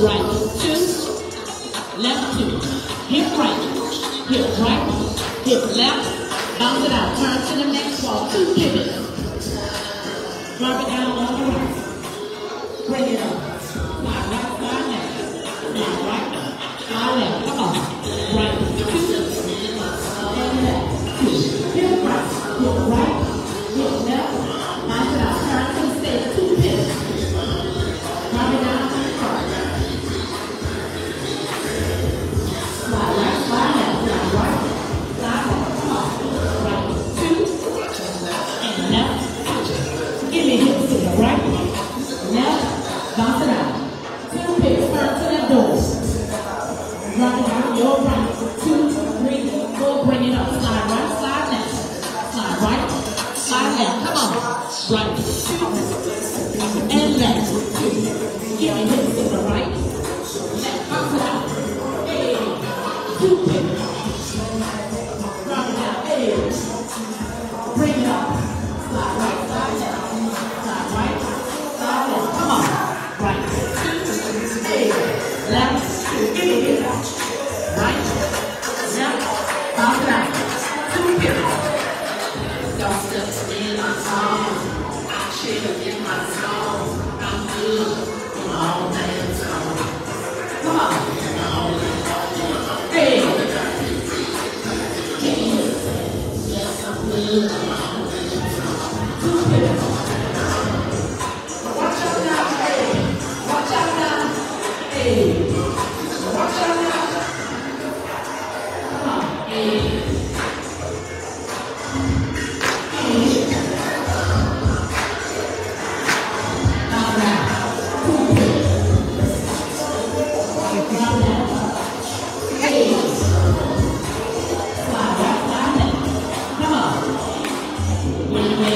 right, two, left two, hip right, hip right, hip left, bounce it out, turn to the next wall, two pivots, drop it down on the right, bring it up. open it. Slide right, slide left. Slide right, slide left. Come on. Right.